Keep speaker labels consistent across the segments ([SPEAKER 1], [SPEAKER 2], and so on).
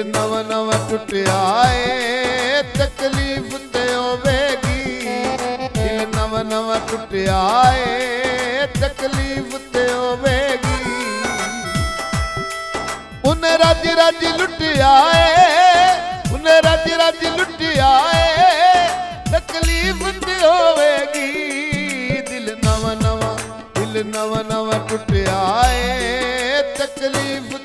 [SPEAKER 1] ਦਿਲ ਨਵ ਨਵ ਟੁੱਟਿਆ ਏ ਤਕਲੀਫ ਤੇ ਹੋਵੇਗੀ। ਦਿਲ ਨਵ ਨਵ ਟੁੱਟਿਆ ਏ ਤਕਲੀਫ ਤੇ ਹੋਵੇਗੀ। ਉਹਨੇ ਰੱਜ ਰੱਜ ਲੁੱਟਿਆ ਏ ਉਹਨੇ ਰੱਜ ਰੱਜ ਲੁੱਟਿਆ ਏ ਤਕਲੀਫ ਤੇ ਹੋਵੇਗੀ। ਦਿਲ ਨਵਾਂ ਨਵਾਂ ਦਿਲ ਨਵਾਂ ਨਵਾਂ ਟੁੱਟਿਆ ਏ ਤਕਲੀਫ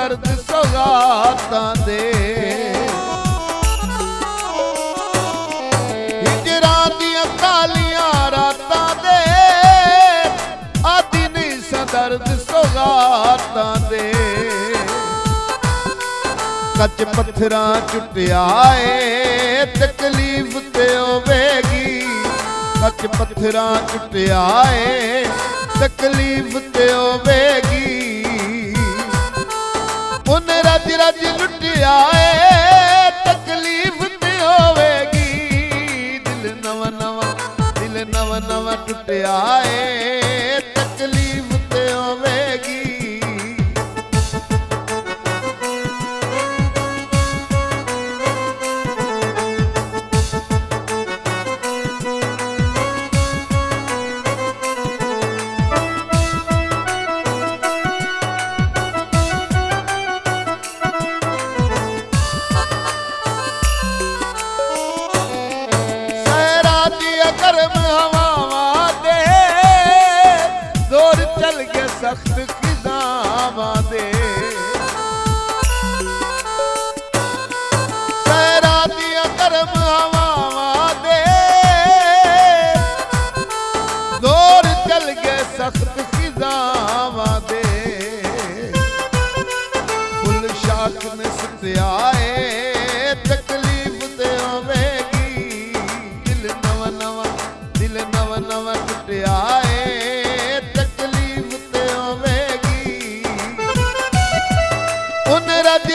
[SPEAKER 1] ਦਰਦ ਸਗਾਤਾਂ ਸੌਗਾਤਾਂ ਦੇ। ਹਿਜਰਾਂ ਦੀਆਂ ਕਾਲੀਆਂ ਰਾਤਾਂ ਦੇ, ਆਦੀ ਨਹੀਂ ਸਦਰਦ ਸਗਾਤਾਂ ਦੇ। ਕੱਚ ਪੱਥਰਾਂ ਚੁੱਟਿਆ ਏ ਤਕਲੀਫ ਤੇ ਹੋਵੇਗੀ। ਕੱਚ ਪੱਥਰਾਂ ਚੁੱਟਿਆ ਏ ਤਕਲੀਫ ਤੇ ਹੋਵੇਗੀ। ਰੱਜ ਰੱਜ ਲੁੱਟਿਆ ਏ, ਤਕਲੀਫ ਤੇ ਹੋਵੇਗੀ। ਦਿਲ ਨਵਾਂ ਨਵਾਂ ਦਿਲ ਨਵਾਂ ਨਵਾਂ ਟੁੱਟਿਆ ਏ। ਕਰਮ ਦੀਆਂ ਹਵਾਵਾਂ ਦੇ। ਦੌਰ ਚੱਲ ਕੇ ਸਖਤ ਖਿਜ਼ਾਵਾਂ ਦੇ। ਸਹਿਰਾ ਦੀਆਂ ਗਰਮ ਹਵਾਵਾਂ ਦੇ। ਦੌਰ ਚੱਲ ਕੇ ਸਖਤ ਖਿਜ਼ਾਵਾਂ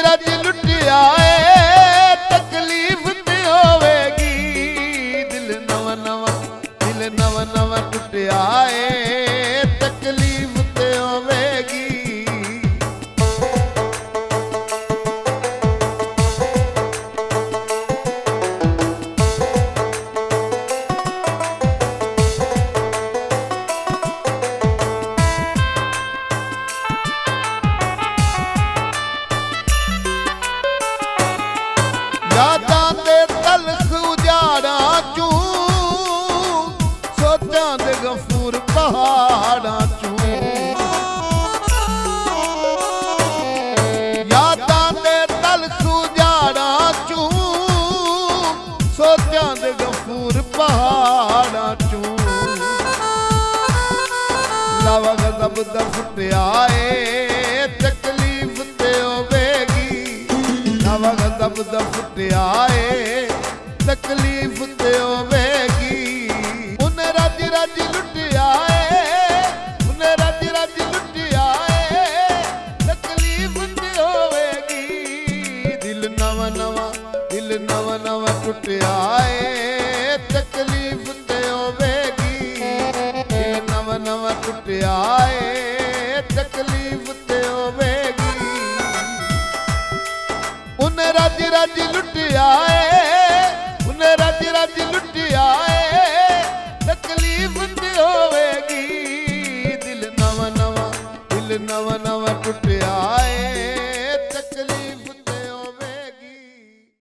[SPEAKER 1] ਉਹਨੇ ਰੱਜ ਗਫੂਰ ਪਹਾੜਾਂ ਚੋਂ। ਯਾਦਾਂ ਦੇ ਤਲਖ ਉਜਾੜਾਂ ਚੋਂ, ਸੋਚਾਂ ਦੇ ਗਫੂਰ ਪਹਾੜਾਂ ਚੋਂ। ਲਵਾ ਗਜ਼ਬ ਦਾ ਫੁੱਟਿਆ ਏ, ਤਕਲੀਫ ਤੇ ਹੋਵੇਗੀ। ਨਵਾਂ ਗਜ਼ਬ ਦਾ ਫੁੱਟਿਆ ਏ, ਤਕਲੀਫ ਤੇ ਨਵਾਂ ਟੁੱਟਿਆ ਏ ਤਕਲੀਫ ਤੇ ਹੋਵੇਗੀ। ਉਹਨੇ ਰੱਜ ਰੱਜ ਲੁੱਟਿਆ ਏ ਉਹਨੇ ਰੱਜ ਰੱਜ ਲੁੱਟਿਆ